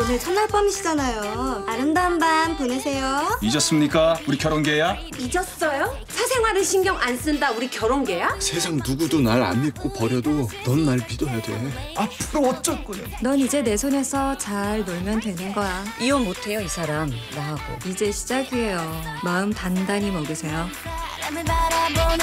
오늘 첫날 밤이시잖아요. 아름다운 밤 보내세요. 잊었습니까? 우리 결혼계야? 잊었어요? 사생활은 신경 안 쓴다 우리 결혼계야? 세상 누구도 날 안 믿고 버려도 넌 날 믿어야 돼. 앞으로 어쩔 거야? 넌 이제 내 손에서 잘 놀면 되는 거야. 이혼 못해요 이 사람 나하고 이제 시작이에요. 마음 단단히 먹으세요. 바람을 바라보는